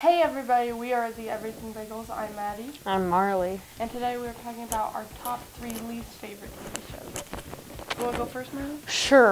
Hey everybody, we are the Everything Bagels. I'm Maddie, I'm Marley. and today we're talking about our top three least favorite TV shows. You want to go first, Marley? Sure.